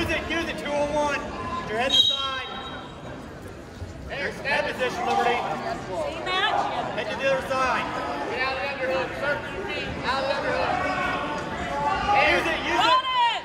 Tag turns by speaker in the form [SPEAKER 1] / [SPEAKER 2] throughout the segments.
[SPEAKER 1] Use it, use it, 201. Your head inside.
[SPEAKER 2] There, stand
[SPEAKER 1] position, Libertie.
[SPEAKER 3] Same match.
[SPEAKER 1] Head to the other side.
[SPEAKER 2] Get out of the underhook. Circle your feet. Out of the underhook. There.
[SPEAKER 1] Use it, use
[SPEAKER 3] Hold
[SPEAKER 1] it.
[SPEAKER 3] it.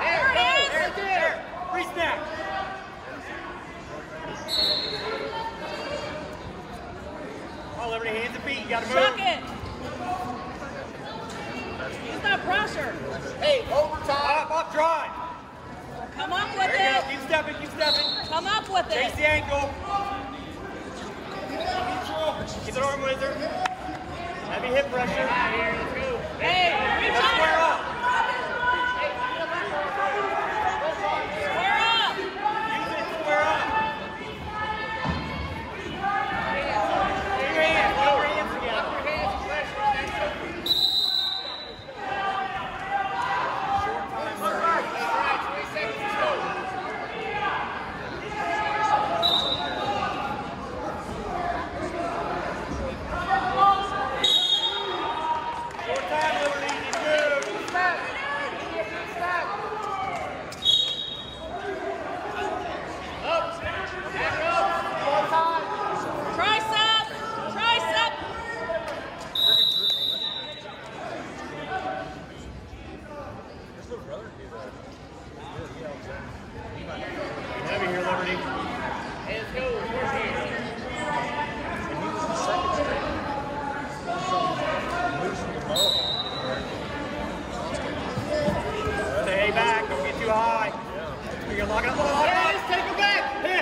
[SPEAKER 2] There,
[SPEAKER 3] there, it is.
[SPEAKER 2] there, there.
[SPEAKER 1] Free snap. Come on, Libertie, hands and feet. You gotta move.
[SPEAKER 3] Chuck it. Use that pressure.
[SPEAKER 1] Kevin.
[SPEAKER 3] Come up with it.
[SPEAKER 1] Chase the ankle. Keep it arm with her. Heavy hip pressure.
[SPEAKER 3] Hey, reach
[SPEAKER 1] lock it up. Lock it up.
[SPEAKER 2] Take.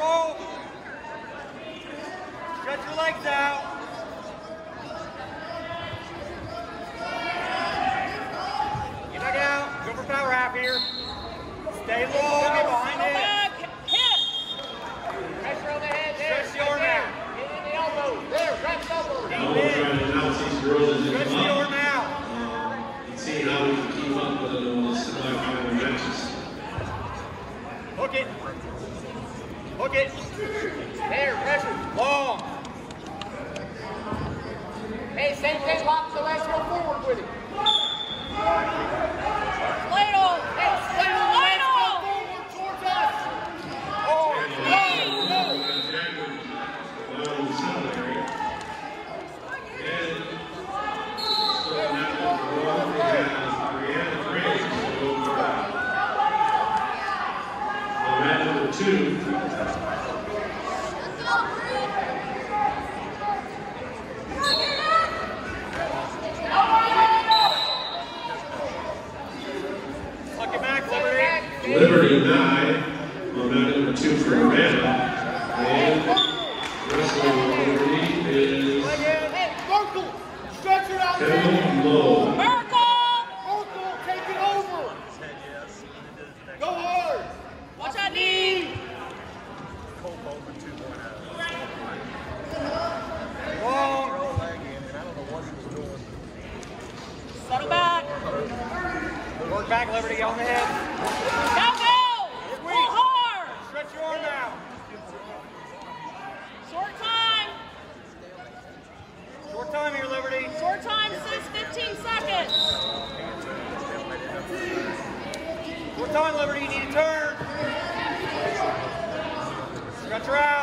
[SPEAKER 1] Roll. Stretch your legs out. Get back out. Go for power half here. Stay low. Get behind
[SPEAKER 3] Go
[SPEAKER 1] it.
[SPEAKER 3] back. Hit.
[SPEAKER 2] Pressure on the head there.
[SPEAKER 1] Stretch the arm out.
[SPEAKER 2] Get in the elbow. There, grab the elbow.
[SPEAKER 4] Now we're trying to balance these girls as they
[SPEAKER 1] Stretch
[SPEAKER 4] come
[SPEAKER 1] the
[SPEAKER 4] up
[SPEAKER 1] arm out.
[SPEAKER 4] and see how we can keep up with them on the semifinal matches.
[SPEAKER 1] Hook it. Hook it.
[SPEAKER 2] There, pressure.
[SPEAKER 1] Long.
[SPEAKER 2] Hey, same thing, lock the legs, go forward with it.
[SPEAKER 4] Number two.
[SPEAKER 1] Look it back,
[SPEAKER 4] Libertie. Nine on number two for Amanda. And wrestling Libertie is
[SPEAKER 1] Leg in.
[SPEAKER 2] Hey, Merkel, stretch her out there.
[SPEAKER 4] Kevin Lowe.
[SPEAKER 3] Merkel.
[SPEAKER 2] Merkel, take it over. Go hard.
[SPEAKER 3] Watch that knee.
[SPEAKER 1] Long.
[SPEAKER 3] Settle back.
[SPEAKER 1] Work back, Libertie. On the head.
[SPEAKER 3] Now go. Pull hard.
[SPEAKER 1] Stretch your arm out.
[SPEAKER 3] Short time.
[SPEAKER 1] Short time here, Libertie.
[SPEAKER 3] Short time says 15 seconds.
[SPEAKER 1] Short time, Libertie. You need to turn. Stretch her out.